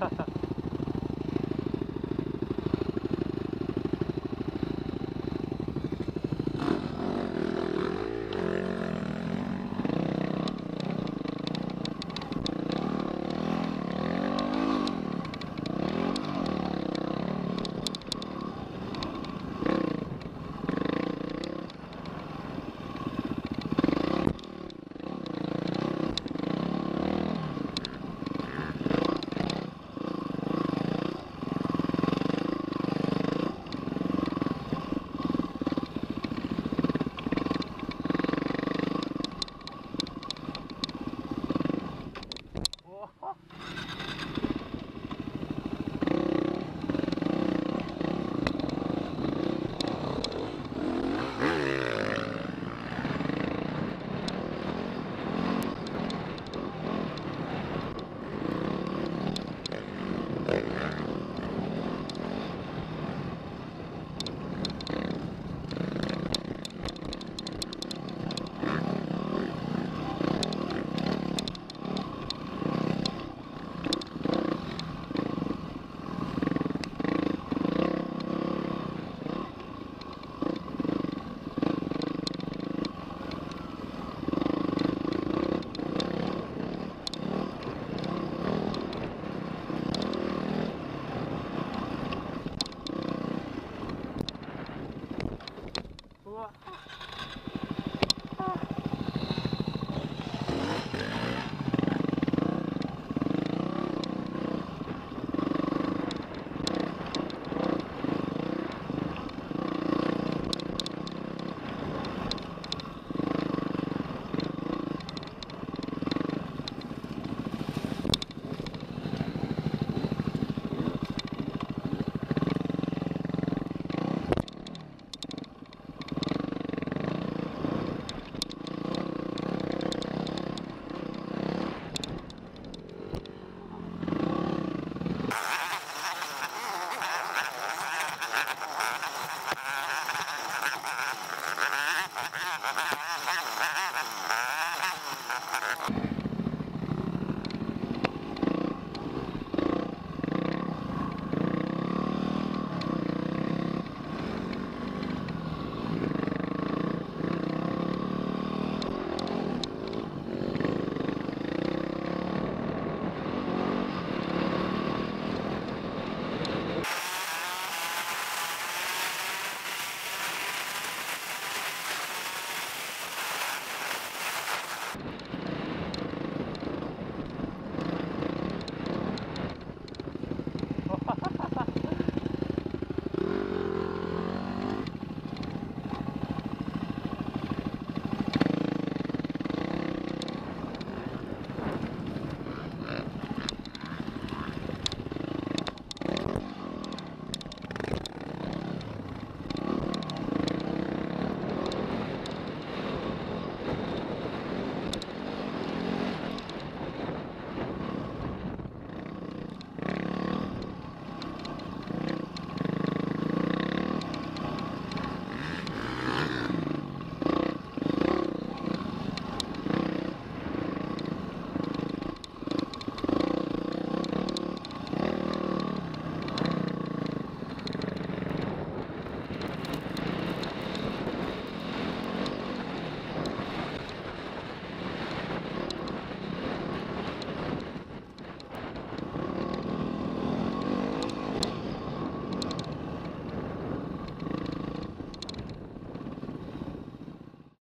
哈 哈